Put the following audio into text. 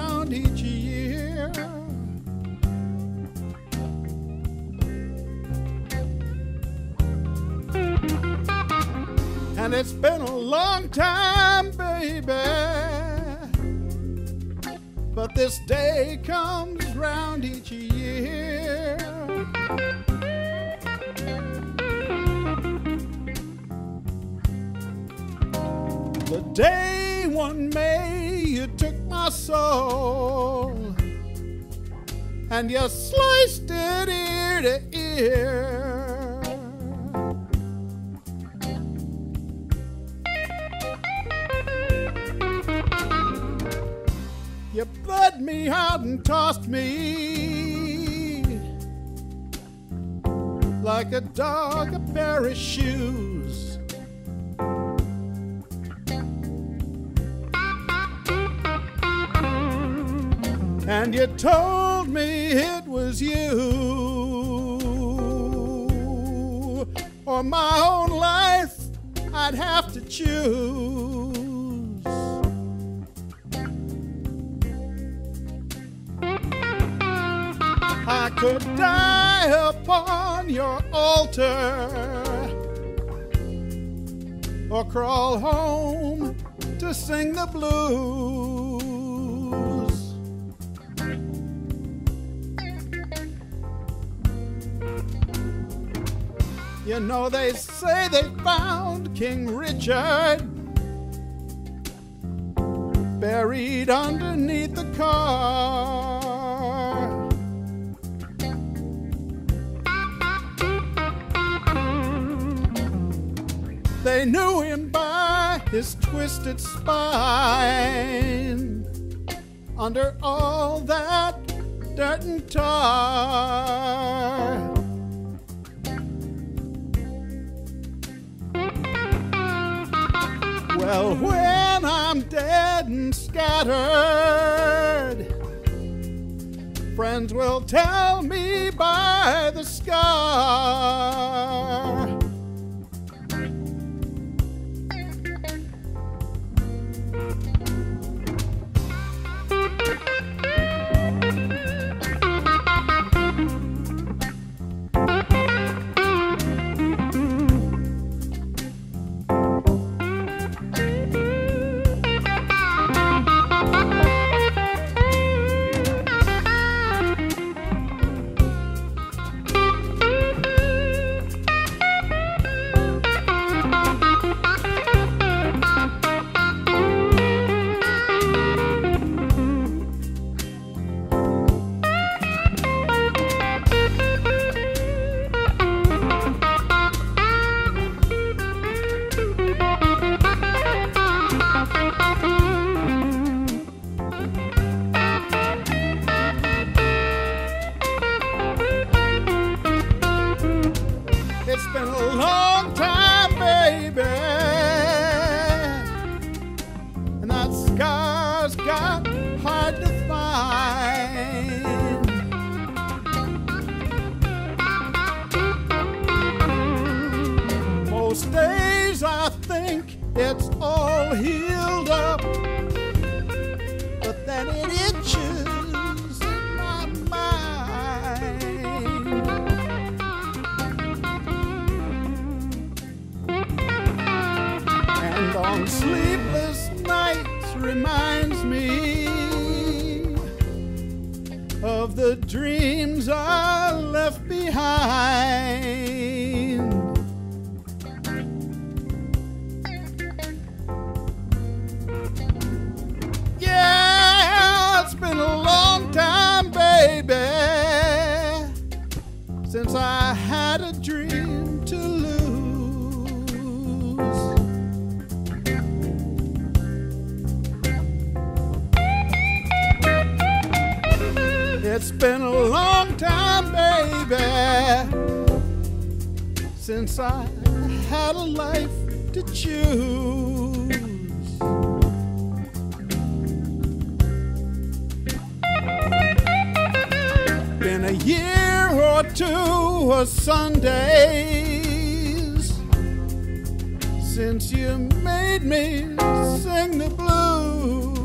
around each year. And it's been a long time, baby. But this day comes round each year. The day one May you took my soul and you sliced it ear to ear. You bled me out and tossed me like a dog a pair of shoes. And you told me it was you or my own life I'd have to choose. I could die upon your altar or crawl home to sing the blues. You know, they say they found King Richard buried underneath the car. They knew him by his twisted spine under all that dirt and tar. Well, when I'm dead and scattered, friends will tell me by the scar. And on sleepless nights reminds me of the dreams I left behind. Yeah, it's been a long time, baby, since I had a It's been a long time, baby, since I had a life to choose. Been a year or two of Sundays since you made me sing the blues.